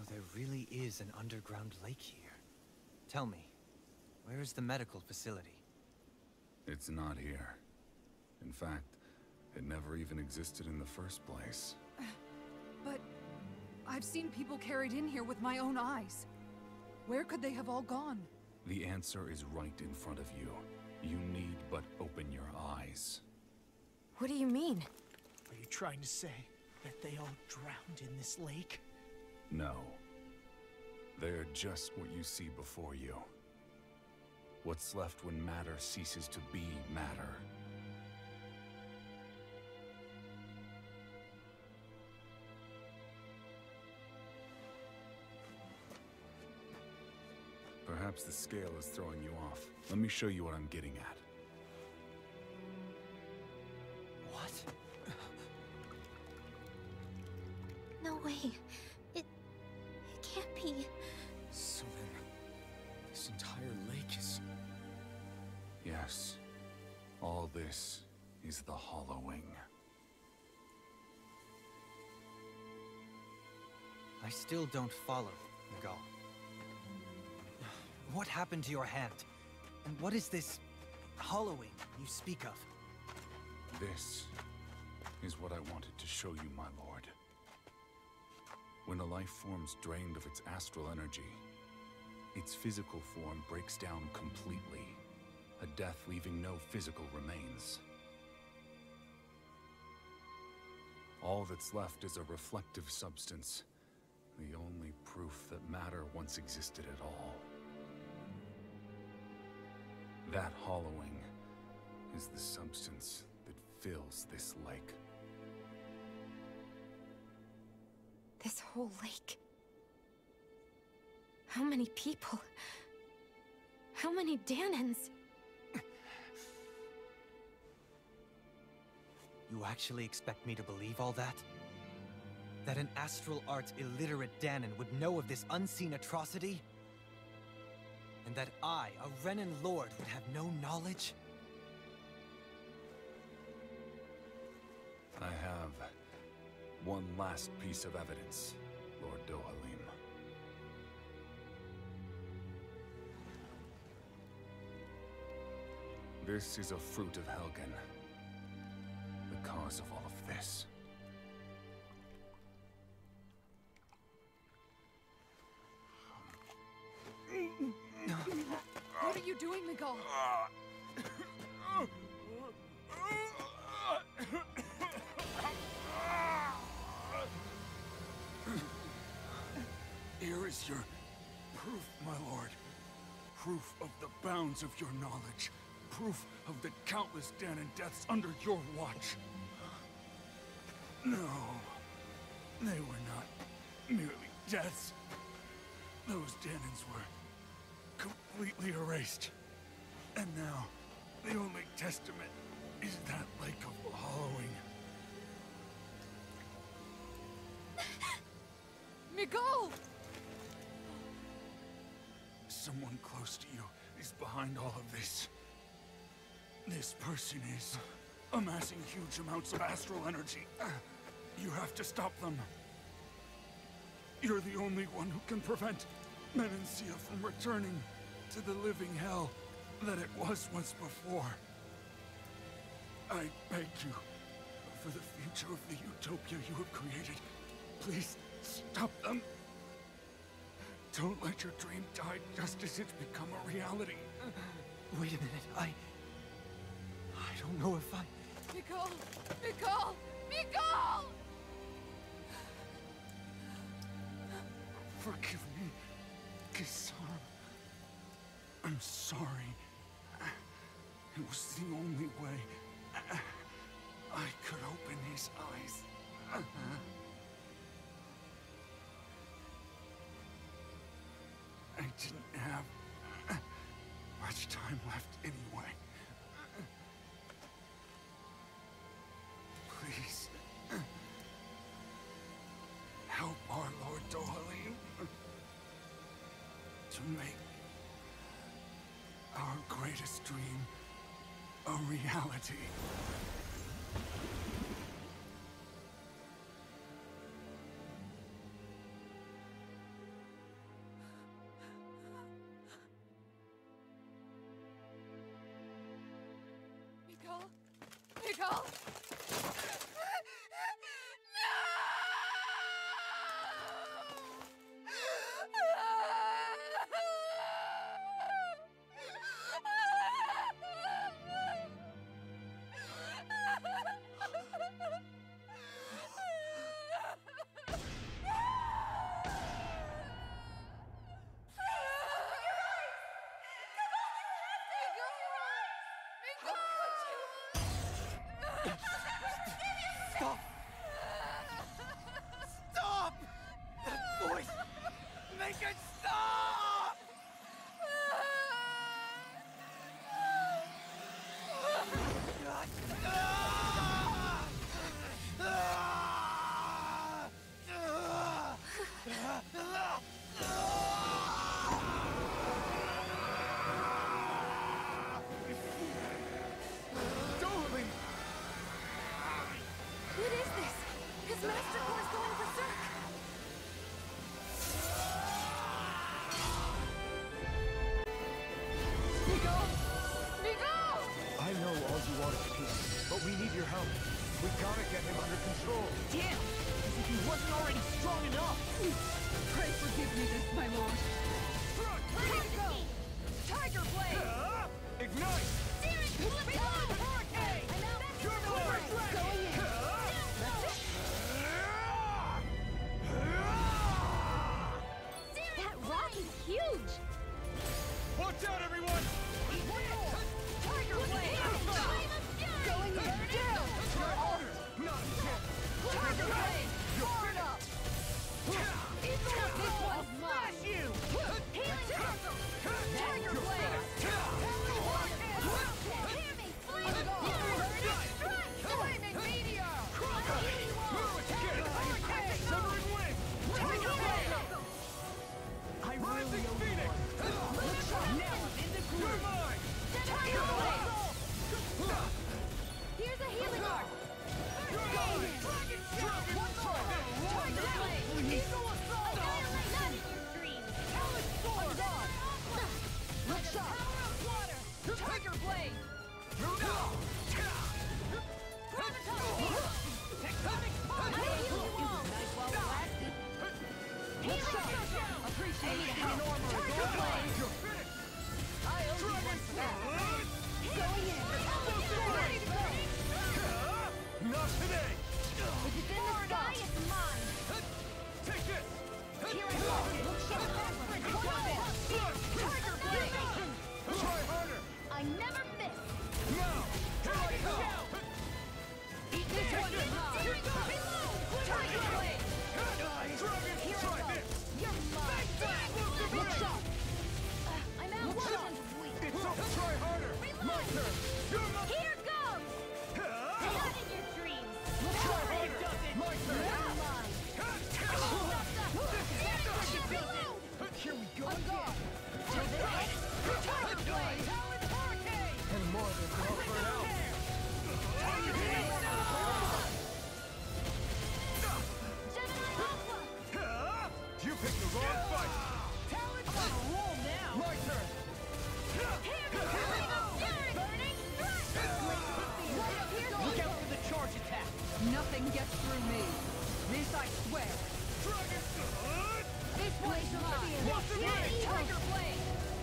So there really is an underground lake here. Tell me, where is the medical facility? It's not here. In fact, it never even existed in the first place. But I've seen people carried in here with my own eyes. Where could they have all gone? The answer is right in front of you. You need but open your eyes. What do you mean? Are you trying to say that they all drowned in this lake? No. They're just what you see before you. What's left when matter ceases to be matter. Perhaps the scale is throwing you off. Let me show you what I'm getting at. What? No way. It... it can't be. Yes. All this is the hollowing. I still don't follow, Miguel. What happened to your hand? And what is this hollowing you speak of? This is what I wanted to show you, my lord. When a life form's drained of its astral energy, its physical form breaks down completely, a death leaving no physical remains. All that's left is a reflective substance, the only proof that matter once existed at all. That hollowing is the substance that fills this lake. This whole lake. How many people? How many Dahnans? You actually expect me to believe all that? That an astral arts illiterate Dahnan would know of this unseen atrocity? And that I, a Renan lord, would have no knowledge? I have one last piece of evidence, Lord Dohalim. This is a fruit of Helgen. Cause of all of this. What are you doing, Miguel? Here is your proof, my lord. Proof of the bounds of your knowledge. Proof of the countless Dahnan deaths under your watch. No, they were not merely deaths. Those Dahnans were completely erased. And now, the only testament is that lake of hollowing. Miguel! Someone close to you is behind all of this. This person is amassing huge amounts of astral energy. You have to stop them. You're the only one who can prevent Menancia from returning to the living hell that it was once before. I beg you, for the future of the utopia you have created, please stop them. Don't let your dream die just as it's become a reality. Wait a minute, I... I don't know if I... Miguel! Miguel! Miguel! Forgive me, Kisara. I'm sorry. It was the only way I could open his eyes. I didn't have much time left anyway. To make our greatest dream a reality. What's the break? Tiger Blade.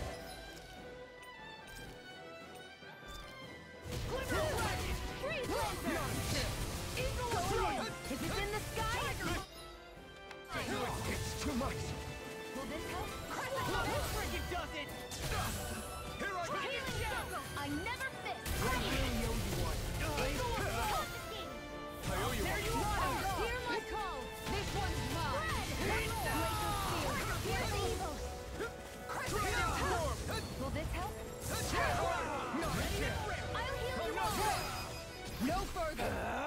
No further.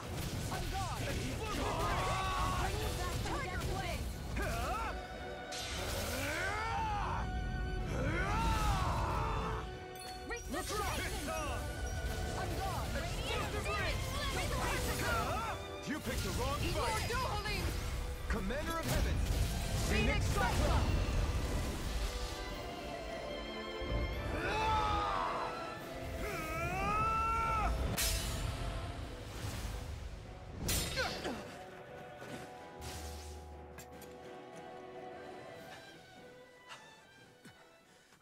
You picked the wrong fight! Commander of Heaven! Phoenix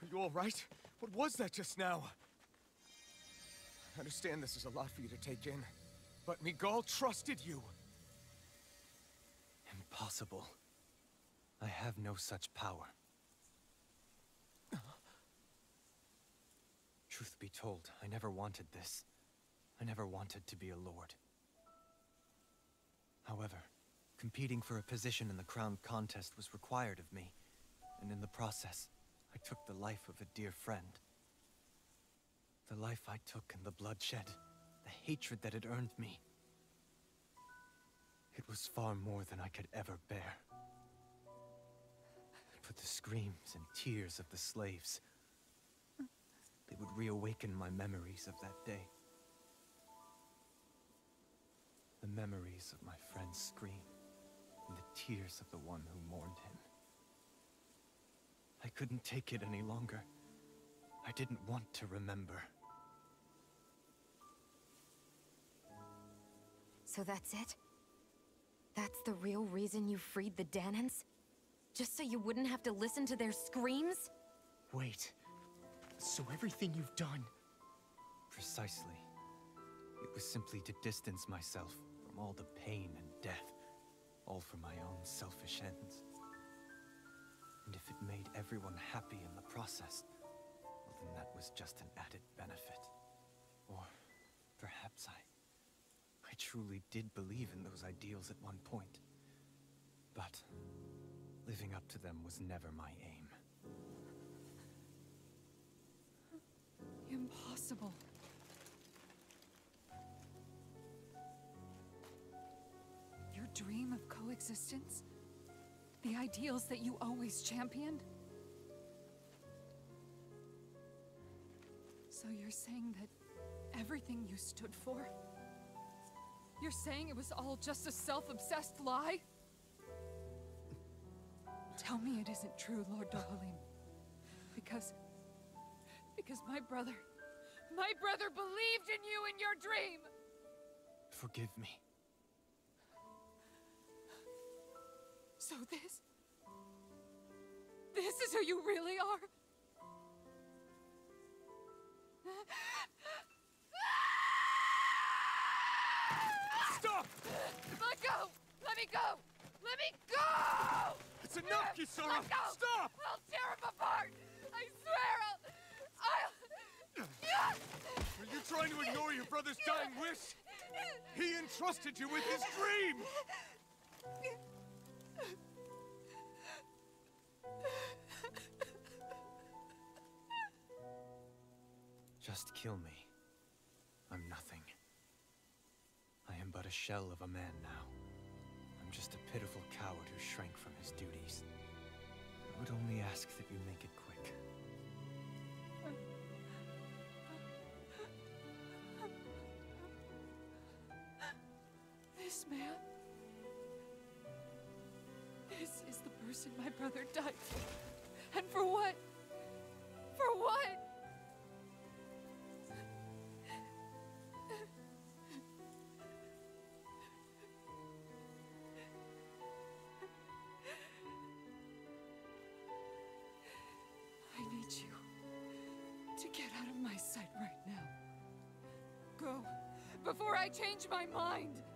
Are you alright? What was that just now? I understand this is a lot for you to take in, but Miguel trusted you. Impossible. I have no such power. Truth be told, I never wanted this. I never wanted to be a lord. However, competing for a position in the crown contest was required of me, and in the process, I took the life of a dear friend. The life I took and the bloodshed, the hatred that it earned me. It was far more than I could ever bear. But the screams and tears of the slaves, they would reawaken my memories of that day. The memories of my friend's scream, and the tears of the one who mourned him. I couldn't take it any longer. I didn't want to remember. So that's it? That's the real reason you freed the Dahnans? Just so you wouldn't have to listen to their screams? Wait. So everything you've done... Precisely. It was simply to distance myself from all the pain and death, all for my own selfish ends. And if it made everyone happy in the process, well then that was just an added benefit. Or perhaps I... Truly did believe in those ideals at one point. But living up to them was never my aim. Impossible. Your dream of coexistence? The ideals that you always championed? So you're saying that everything you stood for? You're saying it was all just a self-obsessed lie? Tell me it isn't true, Lord Dohalim. Because... Because my brother... My brother believed in you in your dream! Forgive me. So this... This is who you really are? Stop! Let go! Let me go! Let me go! It's enough, Kisara! Let go! Stop! I'll tear him apart! I swear I'll... I'll... Are you trying to ignore your brother's dying wish? He entrusted you with his dream! Just kill me. I'm nothing. I am but a shell of a man now. I'm just a pitiful coward who shrank from his duties. I would only ask that you make it quick. This man... This is the person my brother died for. And for what? Before I change my mind.